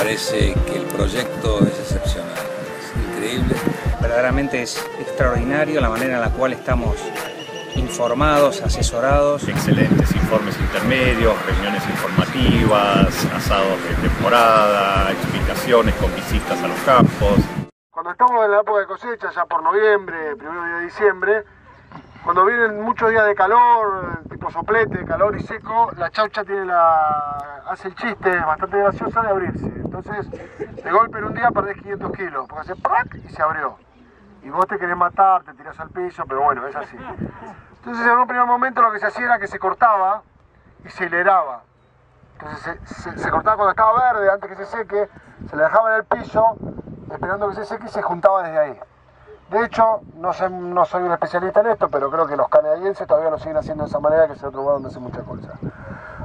parece que el proyecto es excepcional, es increíble. Verdaderamente es extraordinario la manera en la cual estamos informados, asesorados. Excelentes informes intermedios, reuniones informativas, asados de temporada, explicaciones con visitas a los campos. Cuando estamos en la época de cosecha, ya por noviembre, primero día de diciembre, cuando vienen muchos días de calor, soplete, calor y seco, la chaucha tiene la, hace el chiste bastante gracioso de abrirse. Entonces, de golpe en un día perdés 500 kilos, porque hace ¡prac! y se abrió. Y vos te querés matar, te tirás al piso, pero bueno, es así. Entonces, en un primer momento lo que se hacía era que se cortaba y se hileraba. Entonces, se, se cortaba cuando estaba verde, antes que se seque, se le dejaba en el piso, esperando que se seque y se juntaba desde ahí. De hecho, no, soy un especialista en esto, pero creo que los canadienses todavía lo siguen haciendo de esa manera, que es otro lugar donde hace mucha colza.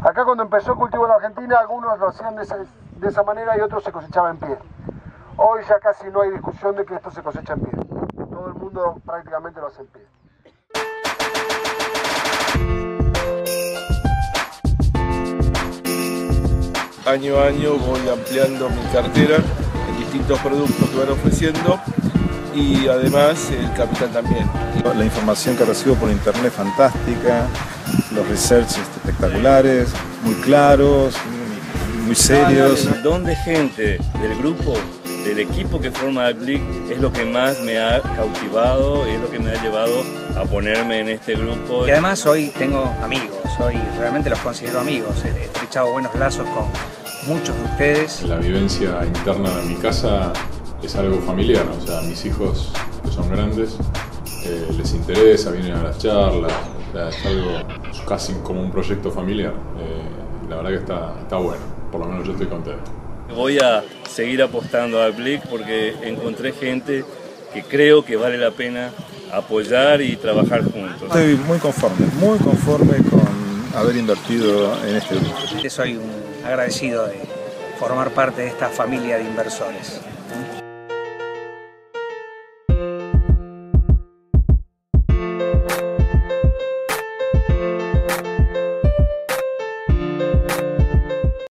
Acá cuando empezó el cultivo en Argentina, algunos lo hacían de esa, manera y otros se cosechaban en pie. Hoy ya casi no hay discusión de que esto se cosecha en pie. Todo el mundo prácticamente lo hace en pie. Año a año voy ampliando mi cartera en distintos productos que van ofreciendo y además el capital también. La información que recibo por internet es fantástica, los research espectaculares, muy claros, muy serios. El don de gente del grupo, del equipo que forma el BLIC es lo que más me ha cautivado y es lo que me ha llevado a ponerme en este grupo. Y además hoy tengo amigos, hoy realmente los considero amigos, he estrechado buenos lazos con muchos de ustedes. La vivencia interna de mi casa es algo familiar, o sea, mis hijos que son grandes eh, les interesa, vienen a las charlas, o sea, es algo casi como un proyecto familiar. Eh, la verdad que está, está bueno, por lo menos yo estoy contento. Voy a seguir apostando al Blick porque encontré gente que creo que vale la pena apoyar y trabajar juntos. Estoy muy conforme, muy conforme con haber invertido en este grupo. Soy un agradecido de formar parte de esta familia de inversores.